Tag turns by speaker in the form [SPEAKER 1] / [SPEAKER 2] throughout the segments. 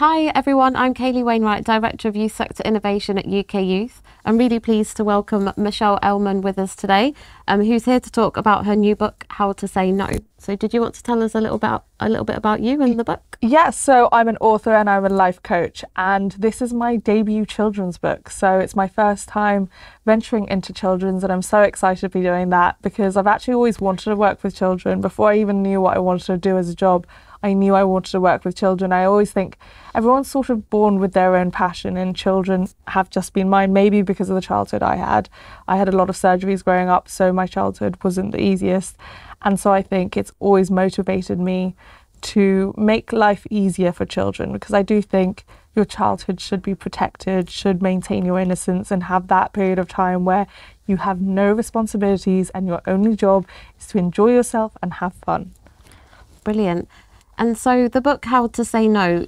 [SPEAKER 1] Hi everyone, I'm Kayleigh Wainwright, Director of Youth Sector Innovation at UK Youth. I'm really pleased to welcome Michelle Elman with us today, um, who's here to talk about her new book, How to Say No. So, did you want to tell us a little about a little bit about you and the book?
[SPEAKER 2] Yes, so I'm an author and I'm a life coach, and this is my debut children's book. So it's my first time venturing into children's, and I'm so excited to be doing that because I've actually always wanted to work with children before I even knew what I wanted to do as a job. I knew I wanted to work with children. I always think everyone's sort of born with their own passion, and children have just been mine, maybe because of the childhood I had. I had a lot of surgeries growing up, so my childhood wasn't the easiest. And so I think it's always motivated me to make life easier for children because I do think your childhood should be protected, should maintain your innocence, and have that period of time where you have no responsibilities and your only job is to enjoy yourself and have fun.
[SPEAKER 1] Brilliant. And so the book How to Say No,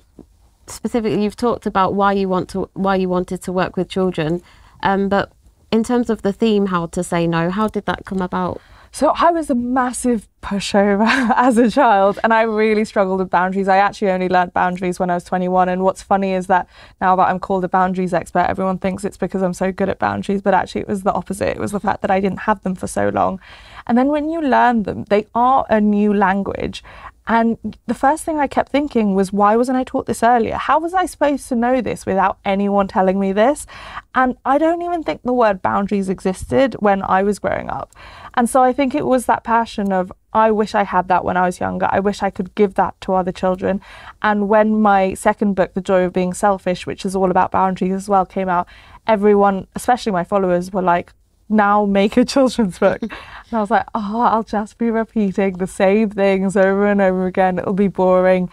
[SPEAKER 1] specifically, you've talked about why you want to why you wanted to work with children, um, but in terms of the theme How to Say No, how did that come about?
[SPEAKER 2] So I was a massive pushover as a child and I really struggled with boundaries. I actually only learned boundaries when I was 21 and what's funny is that now that I'm called a boundaries expert, everyone thinks it's because I'm so good at boundaries, but actually it was the opposite. It was the fact that I didn't have them for so long. And then when you learn them, they are a new language and the first thing I kept thinking was, why wasn't I taught this earlier? How was I supposed to know this without anyone telling me this? And I don't even think the word boundaries existed when I was growing up. And so I think it was that passion of, I wish I had that when I was younger. I wish I could give that to other children. And when my second book, The Joy of Being Selfish, which is all about boundaries as well, came out, everyone, especially my followers, were like, now make a children's book. and I was like, oh, I'll just be repeating the same things over and over again. It'll be boring.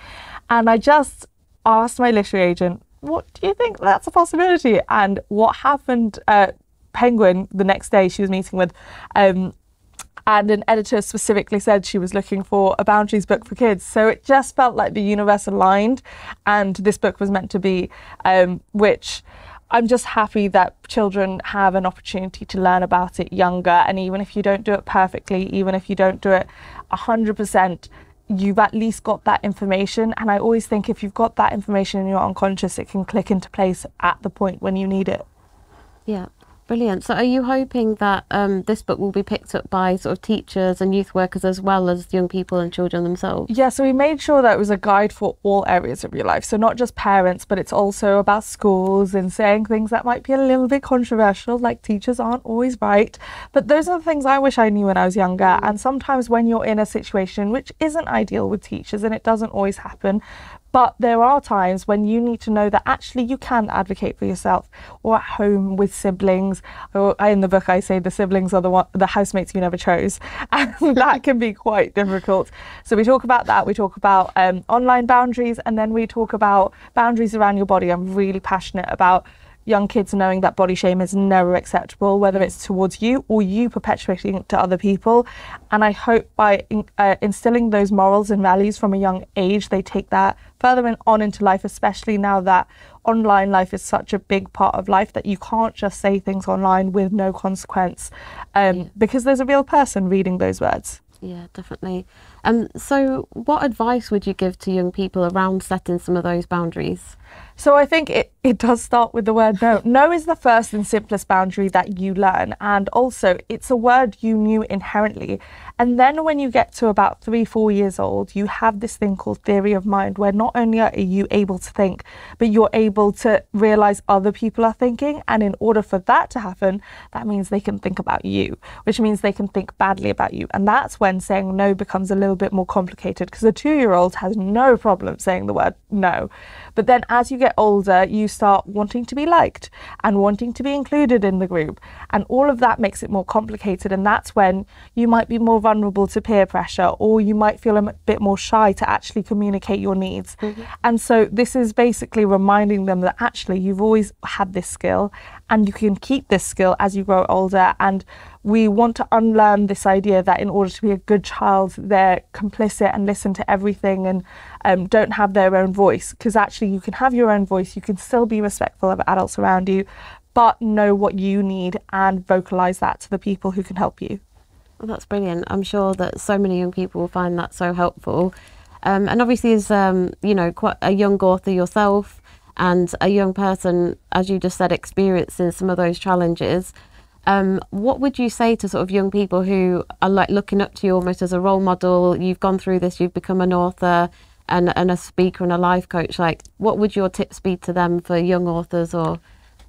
[SPEAKER 2] And I just asked my literary agent, what do you think that's a possibility? And what happened at Penguin the next day, she was meeting with, um, and an editor specifically said she was looking for a boundaries book for kids. So it just felt like the universe aligned, and this book was meant to be, um, which I'm just happy that children have an opportunity to learn about it younger. And even if you don't do it perfectly, even if you don't do it 100%, you've at least got that information. And I always think if you've got that information in your unconscious, it can click into place at the point when you need it.
[SPEAKER 1] Yeah. Brilliant. So, are you hoping that um, this book will be picked up by sort of teachers and youth workers as well as young people and children themselves?
[SPEAKER 2] Yeah, so we made sure that it was a guide for all areas of your life. So, not just parents, but it's also about schools and saying things that might be a little bit controversial, like teachers aren't always right. But those are the things I wish I knew when I was younger. And sometimes when you're in a situation which isn't ideal with teachers, and it doesn't always happen, but there are times when you need to know that actually you can advocate for yourself or at home with siblings. In the book, I say the siblings are the, one, the housemates you never chose. And that can be quite difficult. So we talk about that. We talk about um, online boundaries and then we talk about boundaries around your body. I'm really passionate about young kids knowing that body shame is never acceptable, whether it's towards you or you perpetuating it to other people. And I hope by in, uh, instilling those morals and values from a young age, they take that further on into life, especially now that online life is such a big part of life that you can't just say things online with no consequence um, yeah. because there's a real person reading those words.
[SPEAKER 1] Yeah, definitely. Um, so, what advice would you give to young people around setting some of those boundaries?
[SPEAKER 2] So I think it, it does start with the word no. No is the first and simplest boundary that you learn. And also, it's a word you knew inherently. And then when you get to about three, four years old, you have this thing called theory of mind, where not only are you able to think, but you're able to realize other people are thinking. And in order for that to happen, that means they can think about you, which means they can think badly about you. And that's when saying no becomes a little bit more complicated because a two year old has no problem saying the word no. But then as you get older, you start wanting to be liked and wanting to be included in the group. And all of that makes it more complicated. And that's when you might be more vulnerable to peer pressure or you might feel a bit more shy to actually communicate your needs. Mm-hmm. And so this is basically reminding them that actually you've always had this skill and you can keep this skill as you grow older. And we want to unlearn this idea that in order to be a good child, they're complicit and listen to everything and um, don't have their own voice. Because actually, you can have your own voice, you can still be respectful of adults around you, but know what you need and vocalize that to the people who can help you.
[SPEAKER 1] Well, that's brilliant. I'm sure that so many young people will find that so helpful. Um, and obviously, as um, you know, quite a young author yourself, and a young person, as you just said, experiencing some of those challenges. Um, what would you say to sort of young people who are like looking up to you almost as a role model? You've gone through this, you've become an author and, and a speaker and a life coach. Like, what would your tips be to them for young authors or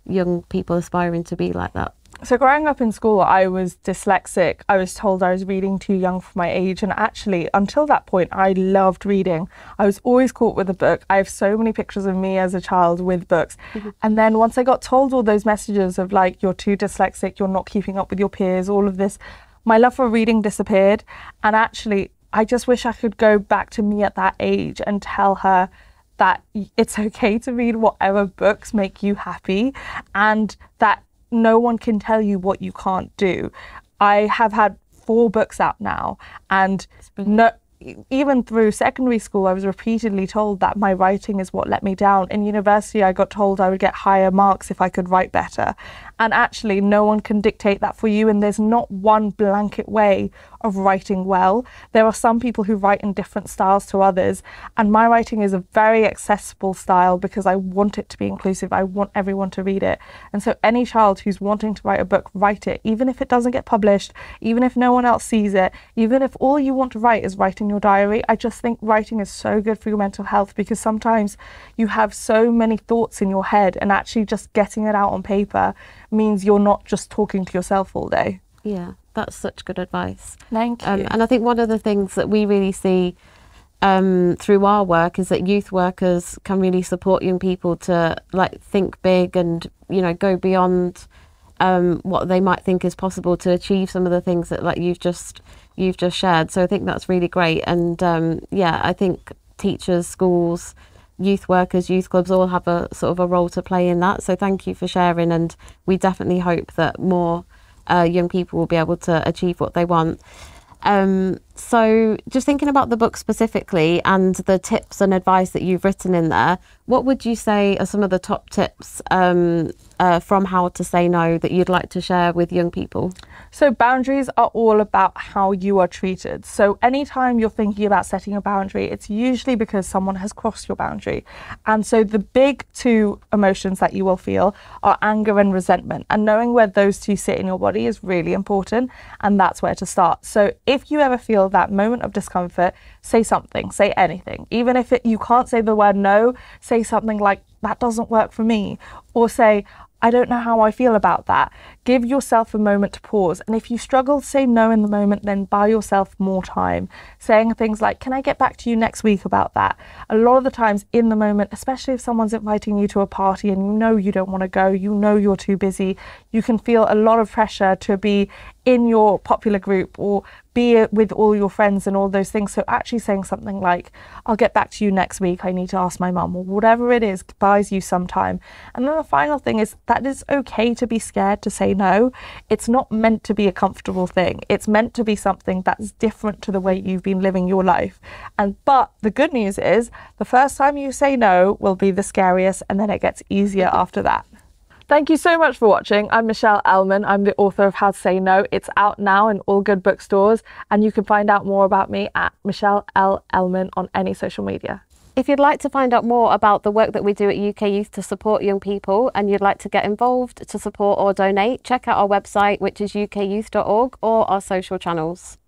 [SPEAKER 1] young people aspiring to be like that?
[SPEAKER 2] So, growing up in school, I was dyslexic. I was told I was reading too young for my age. And actually, until that point, I loved reading. I was always caught with a book. I have so many pictures of me as a child with books. Mm-hmm. And then once I got told all those messages of like, you're too dyslexic, you're not keeping up with your peers, all of this, my love for reading disappeared. And actually, I just wish I could go back to me at that age and tell her that it's okay to read whatever books make you happy and that no one can tell you what you can't do. I have had four books out now, and no, even through secondary school, I was repeatedly told that my writing is what let me down. In university, I got told I would get higher marks if I could write better. And actually, no one can dictate that for you, and there's not one blanket way of writing well. There are some people who write in different styles to others, and my writing is a very accessible style because I want it to be inclusive. I want everyone to read it. And so, any child who's wanting to write a book, write it, even if it doesn't get published, even if no one else sees it, even if all you want to write is write in your diary. I just think writing is so good for your mental health because sometimes you have so many thoughts in your head, and actually just getting it out on paper means you're not just talking to yourself all day.
[SPEAKER 1] Yeah, that's such good advice.
[SPEAKER 2] Thank um,
[SPEAKER 1] you. Um, and I think one of the things that we really see um, through our work is that youth workers can really support young people to like think big and you know go beyond um, what they might think is possible to achieve some of the things that like you've just you've just shared. So I think that's really great. And um, yeah, I think teachers, schools, youth workers, youth clubs all have a sort of a role to play in that. So thank you for sharing. And we definitely hope that more uh, young people will be able to achieve what they want. Um, so, just thinking about the book specifically and the tips and advice that you've written in there, what would you say are some of the top tips um, uh, from how to say no that you'd like to share with young people?
[SPEAKER 2] So, boundaries are all about how you are treated. So, anytime you're thinking about setting a boundary, it's usually because someone has crossed your boundary. And so, the big two emotions that you will feel are anger and resentment. And knowing where those two sit in your body is really important. And that's where to start. So, if you ever feel that moment of discomfort, say something, say anything. Even if it, you can't say the word no, say something like, that doesn't work for me. Or say, I don't know how I feel about that. Give yourself a moment to pause. And if you struggle to say no in the moment, then buy yourself more time. Saying things like, Can I get back to you next week about that? A lot of the times in the moment, especially if someone's inviting you to a party and you know you don't want to go, you know you're too busy, you can feel a lot of pressure to be in your popular group or be uh, with all your friends and all those things. So actually saying something like, I'll get back to you next week, I need to ask my mum, or whatever it is, buys you some time. And then the final thing is that it's okay to be scared to say no. It's not meant to be a comfortable thing. It's meant to be something that's different to the way you've been living your life. And but the good news is the first time you say no will be the scariest and then it gets easier after that. Thank you so much for watching. I'm Michelle Elman. I'm the author of How to Say No. It's out now in all good bookstores, and you can find out more about me at Michelle L. Elman on any social media.
[SPEAKER 1] If you'd like to find out more about the work that we do at UK Youth to support young people and you'd like to get involved to support or donate, check out our website, which is ukyouth.org, or our social channels.